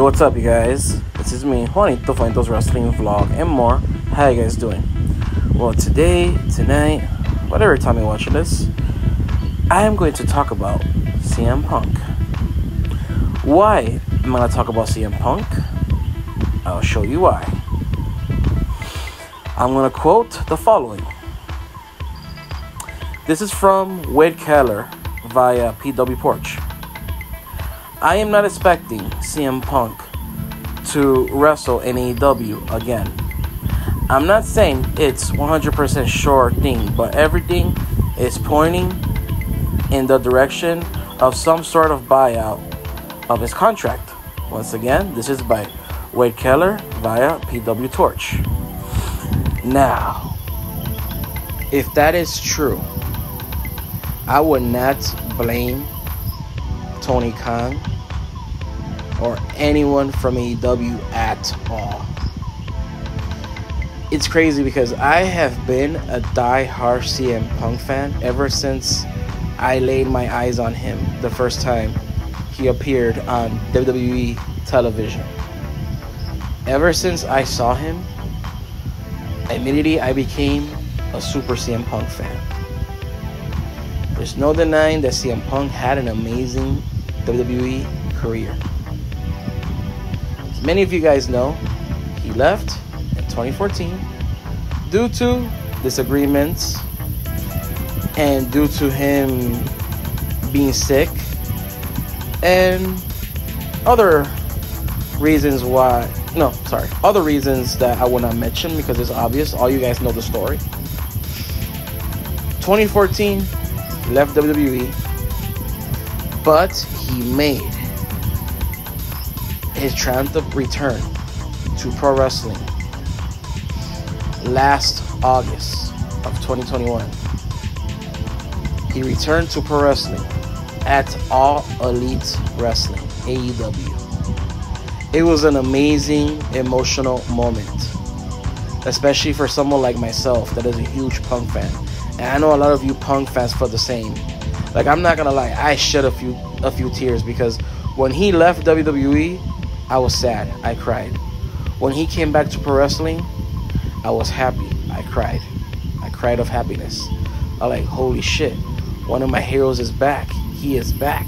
What's up, you guys? This is me, Juanito Fuentos Wrestling Vlog, and more. How you guys doing? Well, today, tonight, whatever time you're watching this, I am going to talk about CM Punk. Why am I going to talk about CM Punk? I'll show you why. I'm going to quote the following. This is from Wade Keller via PW Torch. I am not expecting CM Punk to wrestle in AEW again. I'm not saying it's 100% sure thing, but everything is pointing in the direction of some sort of buyout of his contract. Once again, this is by Wade Keller via PW Torch. Now, if that is true, I would not blame Tony Khan or anyone from AEW at all. It's crazy because I have been a die-hard CM Punk fan ever since I laid my eyes on him the first time he appeared on WWE television. Ever since I saw him, immediately I became a super CM Punk fan. There's no denying that CM Punk had an amazing WWE career. Many of you guys know, he left in 2014 due to disagreements and due to him being sick and other reasons why no sorry other reasons that i will not mention because it's obvious. All you guys know the story. 2014 left WWE, but he made his triumphant return to pro wrestling last August of 2021. He returned to pro wrestling at All Elite Wrestling, AEW. It was an amazing emotional moment, especially for someone like myself that is a huge punk fan and I know a lot of you punk fans felt the same. Like I'm not gonna lie, I shed a few a few tears because when he left WWE, I was sad. I cried. When he came back to pro wrestling, I was happy. I cried. I cried of happiness. I like, holy shit, one of my heroes is back. He is back.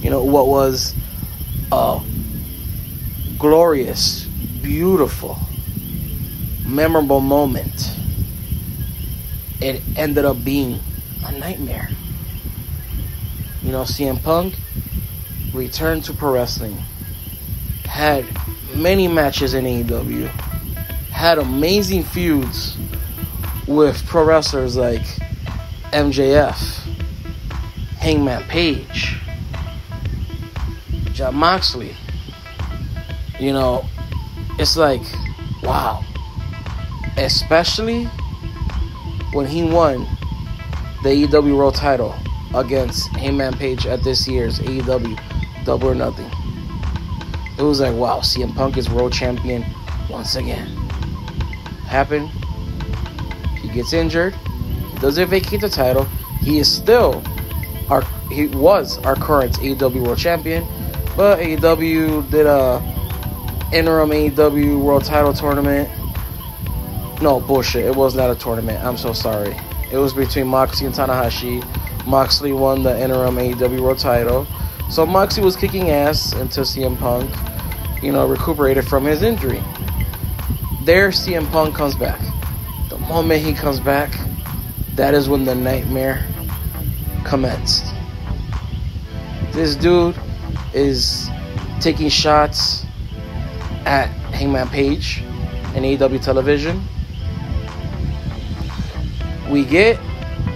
You know what was a glorious, beautiful, memorable moment it ended up being a nightmare. You know, CM Punk returned to pro wrestling, had many matches in AEW, had amazing feuds with pro wrestlers like MJF, Hangman Page, Jon Moxley. You know, it's like, wow. Especially when he won the AEW World title against Hangman Page at this year's AEW Double or Nothing. It was like, wow, CM Punk is world champion once again. Happened. He gets injured. He doesn't vacate the title. He is still our he was our current AEW World Champion, but AEW did a interim AEW World Title tournament no, bullshit. It was not a tournament. I'm so sorry. It was between Moxley and Tanahashi. Moxley won the interim AEW World title. So Moxley was kicking ass until CM Punk, you know, recuperated from his injury. There, CM Punk comes back. The moment he comes back, that is when the nightmare commenced. This dude is taking shots at Hangman Page and AEW television we get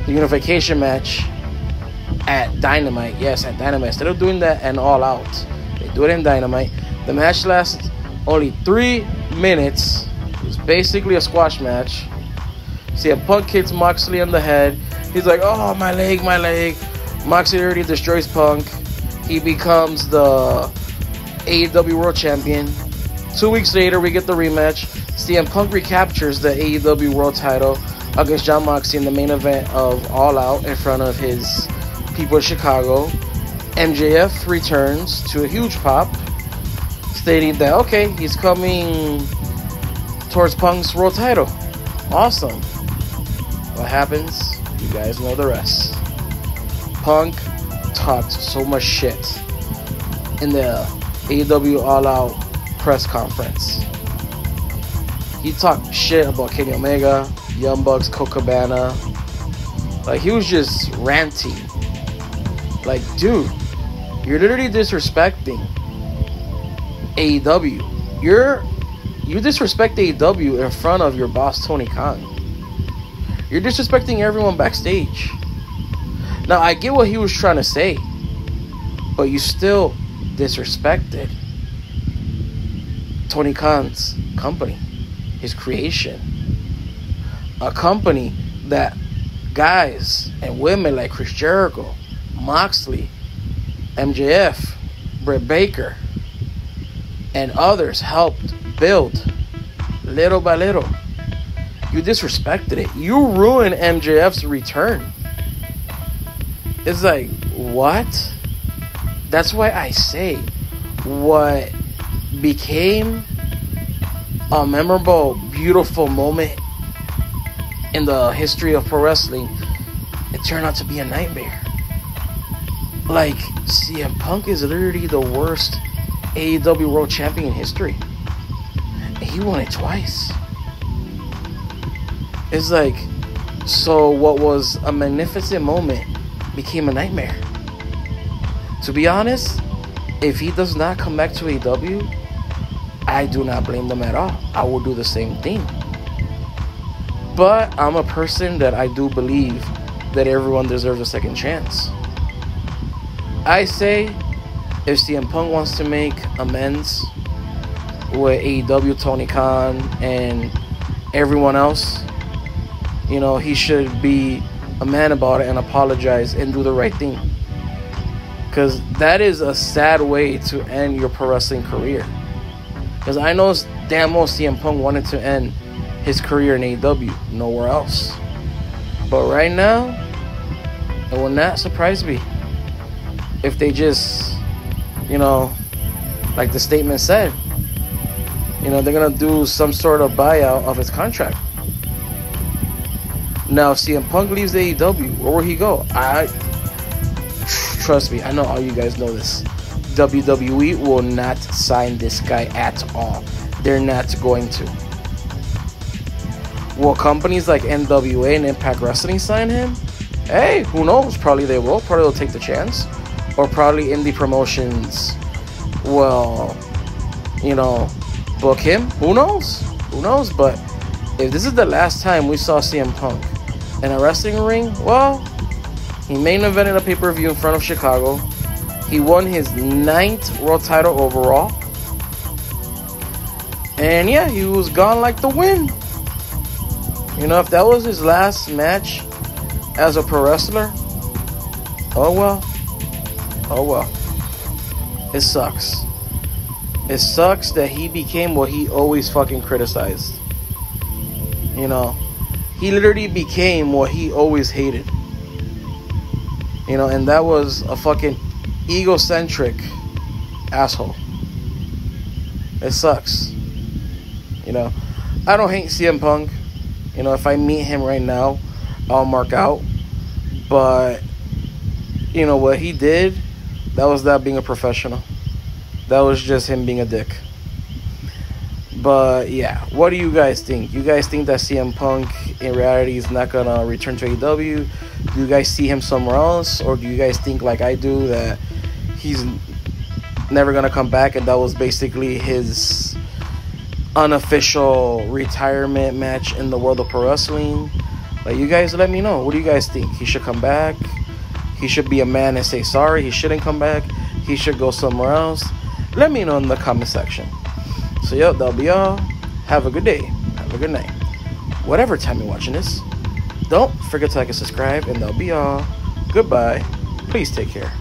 the unification match at Dynamite. Yes, at Dynamite. Instead of doing that and All Out, they do it in Dynamite. The match lasts only three minutes. It's basically a squash match. CM Punk hits Moxley on the head. He's like, "Oh, my leg, my leg." Moxley already destroys Punk. He becomes the AEW World Champion. Two weeks later, we get the rematch. CM Punk recaptures the AEW World Title against Jon Moxley in the main event of All Out in front of his people in Chicago. MJF returns to a huge pop. Stating that okay, he's coming towards Punk's world title. Awesome. What happens? You guys know the rest. Punk talked so much shit in the AEW All Out press conference. He talked shit about Kenny Omega, Young Bucks, Colt Cabana. Like he was just ranting. Like, dude, you're literally disrespecting AEW. You're you disrespect AEW in front of your boss Tony Khan. You're disrespecting everyone backstage. Now I get what he was trying to say, but you still disrespected Tony Khan's company, his creation. A company that guys and women like Chris Jericho, Moxley, MJF, Britt Baker, and others helped build little by little. You disrespected it. You ruined MJF's return. It's like, what? That's why I say what became a memorable, beautiful moment in the history of pro wrestling, it turned out to be a nightmare. Like, CM Punk is literally the worst AEW World Champion in history. And he won it twice. It's like, so what was a magnificent moment became a nightmare. To be honest, if he does not come back to AEW, I do not blame them at all. I will do the same thing. But I'm a person that I do believe that everyone deserves a second chance. I say if CM Punk wants to make amends with AEW, Tony Khan, and everyone else, you know, he should be a man about it and apologize and do the right thing. Because that is a sad way to end your pro wrestling career. Because I know damn well CM Punk wanted to end his career in AEW, nowhere else. But right now, it will not surprise me if they just, you know, like the statement said, you know, they're gonna do some sort of buyout of his contract. Now, if CM Punk leaves the AEW, where will he go? I trust me, I know all you guys know this. WWE will not sign this guy at all. They're not going to. Will companies like NWA and Impact Wrestling sign him? Hey, who knows? Probably they will. Probably they'll take the chance. Or probably indie promotions will, you know, book him. Who knows? Who knows? But if this is the last time we saw CM Punk in a wrestling ring, well, he main evented a pay per view in front of Chicago. He won his ninth world title overall. And yeah, he was gone like the wind. You know, if that was his last match as a pro wrestler, oh well. Oh well. It sucks. It sucks that he became what he always fucking criticized. You know, he literally became what he always hated. You know, and that was a fucking egocentric asshole. It sucks. You know, I don't hate CM Punk. You know, if I meet him right now, I'll mark out. But, you know, what he did, that was that being a professional. That was just him being a dick. But yeah, what do you guys think? You guys think that CM Punk in reality is not gonna return to AEW? Do you guys see him somewhere else, or do you guys think like I do that he's never gonna come back, and that was basically his unofficial retirement match in the world of pro wrestling. Like, you guys let me know. What do you guys think? He should come back. He should be a man and say sorry. He shouldn't come back. He should go somewhere else. Let me know in the comment section. So, yep, that'll be all. Have a good day. Have a good night. Whatever time you're watching this. Don't forget to like and subscribe, and that'll be all. Goodbye. Please take care.